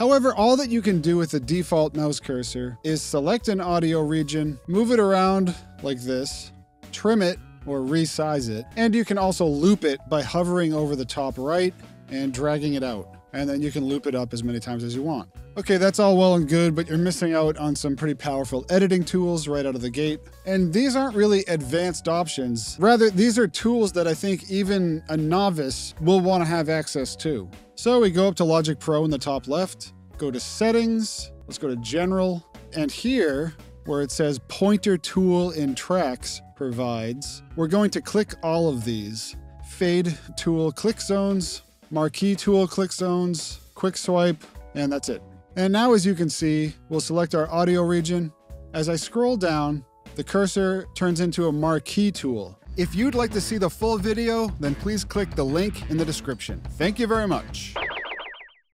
However, all that you can do with the default mouse cursor is select an audio region, move it around like this, trim it or resize it, and you can also loop it by hovering over the top right and dragging it out. And then you can loop it up as many times as you want. Okay, that's all well and good, but you're missing out on some pretty powerful editing tools right out of the gate. And these aren't really advanced options. Rather, these are tools that I think even a novice will want to have access to. So we go up to Logic Pro in the top left, go to Settings, let's go to General, and here, where it says Pointer Tool in Tracks provides, we're going to click all of these. Fade Tool Click Zones, Marquee Tool Click Zones, Quick Swipe, and that's it. And now as you can see, we'll select our audio region. As I scroll down, the cursor turns into a marquee tool. If you'd like to see the full video, then please click the link in the description. Thank you very much.